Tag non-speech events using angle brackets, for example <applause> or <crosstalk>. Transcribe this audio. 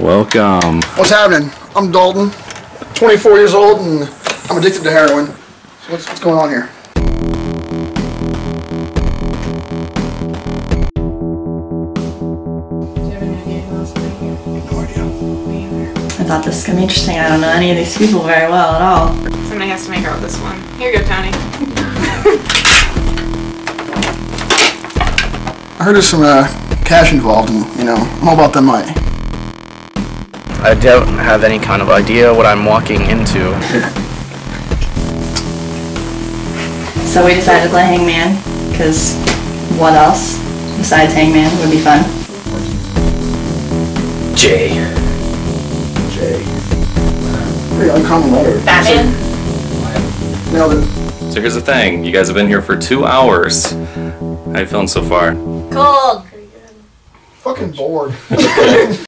Welcome. What's happening? I'm Dalton, 24 years old, and I'm addicted to heroin. So what's, what's going on here? I thought this was gonna be interesting. I don't know any of these people very well at all. Somebody has to make out this one. Here you go, Tony. I heard there's some uh, cash involved, and you know, I'm all about the money. I don't have any kind of idea what I'm walking into. So we decided to play Hangman, because what else besides Hangman would be fun? Jay. Jay. Pretty uncommon letter. Batman. Nailed it. So here's the thing. You guys have been here for two hours. How you feeling so far? Cold. Fucking bored. <laughs>